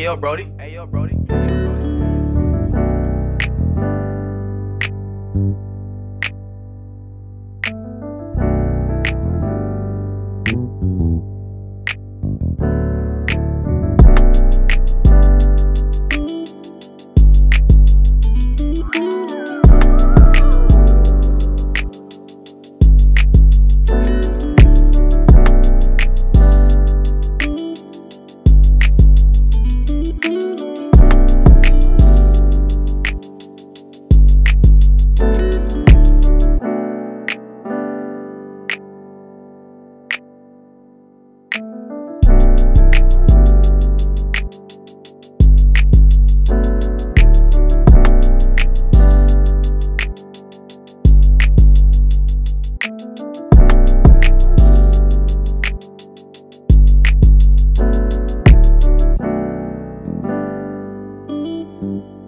Hey yo, Brody. Hey yo, Brody. Thank